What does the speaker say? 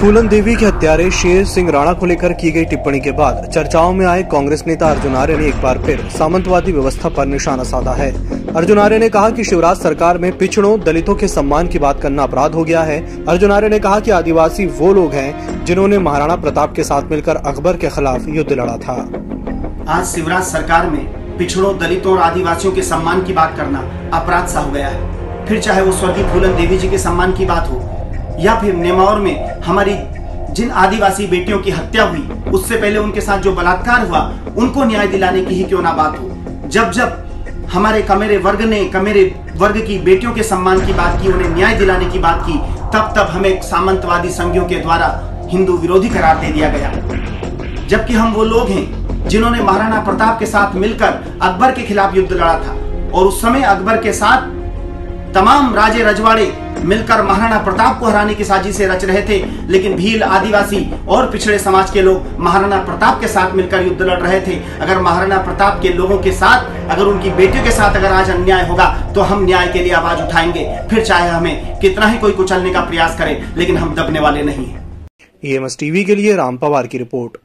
फूलन देवी के हत्यारे शेर सिंह राणा को लेकर की गई टिप्पणी के बाद चर्चाओं में आए कांग्रेस नेता अर्जुन आर्य ने एक बार फिर सामंतवादी व्यवस्था पर निशाना साधा है। अर्जुन आर्य ने कहा कि शिवराज सरकार में पिछड़ों, दलितों के सम्मान की बात करना अपराध हो गया है। अर्जुन आर्य ने कहा कि आदिवासी वो लोग हैं जिन्होंने महाराणा प्रताप के साथ मिलकर अकबर के खिलाफ युद्ध लड़ा था। आज शिवराज सरकार में पिछड़ों, दलितों और आदिवासियों के सम्मान की बात करना अपराध सा हो गया है। फिर चाहे वो स्वर्गीय फूलन देवी जी के सम्मान की बात हो या फिर नेमावर में हमारी जिन आदिवासी बेटियों की हत्या हुई, उससे पहले उनके साथ जो बलात्कार हुआ, उनको न्याय दिलाने की ही क्यों ना बात हो? जब जब हमारे कमेरे वर्ग ने, कमेरे वर्ग की बेटियों के सम्मान की बात की, उन्हें न्याय दिलाने की बात की, तब तब हमें सामंतवादी संघियों के द्वारा हिंदू विरोधी करार दे दिया गया। जबकि हम वो लोग हैं जिन्होंने महाराणा प्रताप के साथ मिलकर अकबर के खिलाफ युद्ध लड़ा था और उस समय अकबर के साथ तमाम राजे रजवाड़े मिलकर महाराणा प्रताप को हराने की साजिशें रच रहे थे, लेकिन भील आदिवासी और पिछड़े समाज के लोग महाराणा प्रताप के साथ मिलकर युद्ध लड़ रहे थे। अगर महाराणा प्रताप के लोगों के साथ, अगर उनकी बेटियों के साथ अगर आज अन्याय होगा तो हम न्याय के लिए आवाज़ उठाएँगे। फिर चाहे हमें कितना ही कोई कुचलने का प्रयास करे, लेकिन हम दबने वाले नहीं है। टीवी के लिए राम पवार की रिपोर्ट।